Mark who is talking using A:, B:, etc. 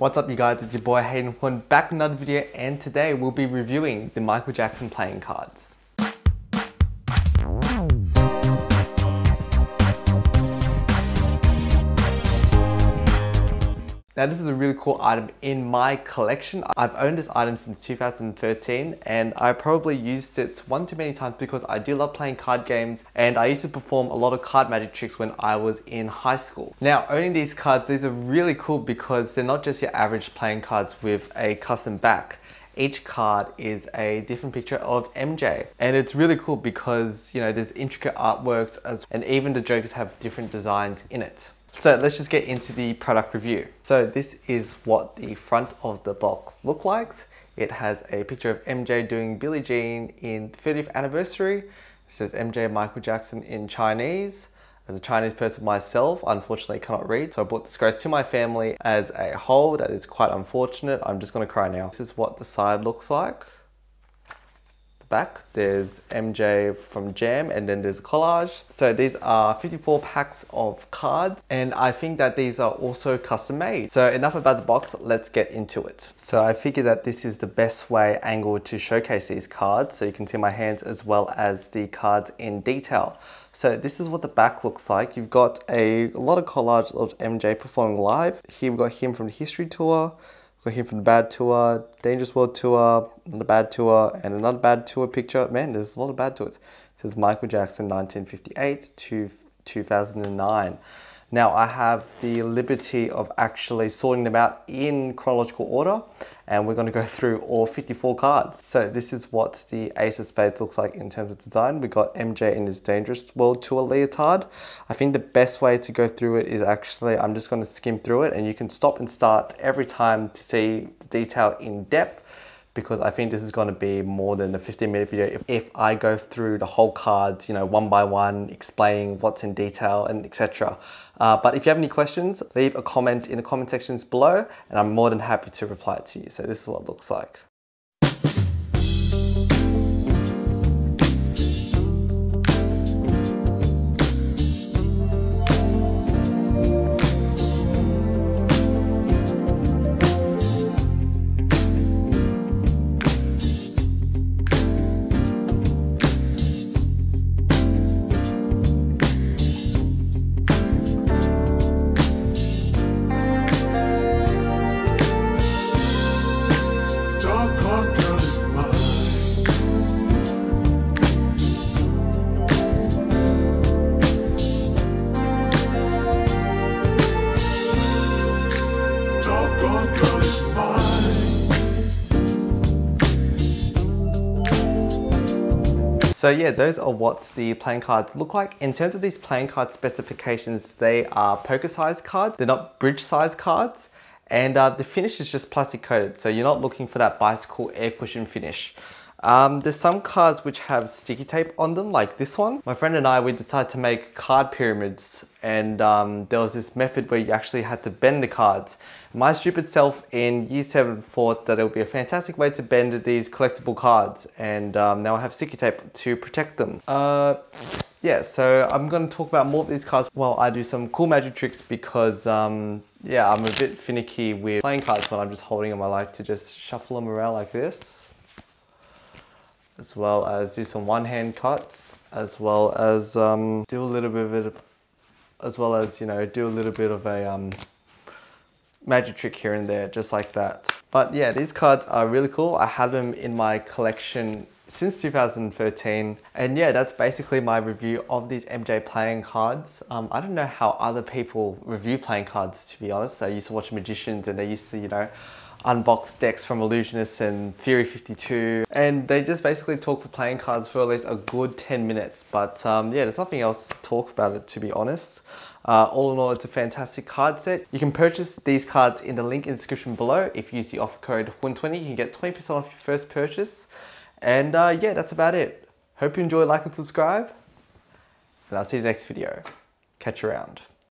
A: What's up you guys, it's your boy Hayden Huynh back with another video and today we'll be reviewing the Michael Jackson playing cards. Now this is a really cool item in my collection. I've owned this item since 2013 and I probably used it one too many times because I do love playing card games and I used to perform a lot of card magic tricks when I was in high school. Now owning these cards, these are really cool because they're not just your average playing cards with a custom back each card is a different picture of MJ. And it's really cool because, you know, there's intricate artworks as, and even the Jokers have different designs in it. So let's just get into the product review. So this is what the front of the box looks like. It has a picture of MJ doing Billie Jean in 30th anniversary. It says MJ Michael Jackson in Chinese. As a Chinese person myself, unfortunately cannot read, so I brought this grace to my family as a whole. That is quite unfortunate. I'm just gonna cry now. This is what the side looks like back. There's MJ from Jam and then there's a collage. So these are 54 packs of cards and I think that these are also custom made. So enough about the box, let's get into it. So I figured that this is the best way angle to showcase these cards so you can see my hands as well as the cards in detail. So this is what the back looks like. You've got a, lot of collage of MJ performing live. Here we've got him from the History Tour. Got him from the Bad Tour, Dangerous World Tour, the Bad Tour, and another Bad Tour picture. Man, there's a lot of Bad Tours. It says Michael Jackson 1958 to 2009. Now I have the liberty of actually sorting them out in chronological order and we're going to go through all 54 cards. So this is what the Ace of Spades looks like in terms of design. We got MJ in his Dangerous World Tour leotard. I think the best way to go through it is actually, I'm just going to skim through it and you can stop and start every time to see the detail in depth because I think this is going to be more than a 15 minute video if, if I go through the whole cards, you know, one by one, explaining what's in detail and etc. Uh, but if you have any questions, leave a comment in the comment sections below and I'm more than happy to reply to you. So this is what it looks like. So yeah, those are what the playing cards look like. In terms of these playing card specifications, they are poker size cards. They're not bridge size cards. And uh, the finish is just plastic coated. So you're not looking for that bicycle air cushion finish. Um, there's some cards which have sticky tape on them, like this one. My friend and I, we decided to make card pyramids and um, there was this method where you actually had to bend the cards. My stupid self in year 7 thought that it would be a fantastic way to bend these collectible cards and um, now I have sticky tape to protect them. Uh, yeah, so I'm going to talk about more of these cards while I do some cool magic tricks because um, yeah, I'm a bit finicky with playing cards when I'm just holding them. I like to just shuffle them around like this as well as do some one hand cuts as well as um, do a little bit of it as well as you know do a little bit of a um, magic trick here and there just like that. But yeah these cards are really cool. I have them in my collection since 2013 and yeah that's basically my review of these MJ playing cards um, I don't know how other people review playing cards to be honest I used to watch magicians and they used to you know unbox decks from Illusionists and Theory 52 and they just basically talk for playing cards for at least a good 10 minutes but um, yeah there's nothing else to talk about it to be honest. Uh, all in all it's a fantastic card set. You can purchase these cards in the link in the description below. If you use the offer code HUYNH20 you can get 20% off your first purchase and uh, yeah that's about it. Hope you enjoy, like and subscribe and I'll see you next video. Catch you around.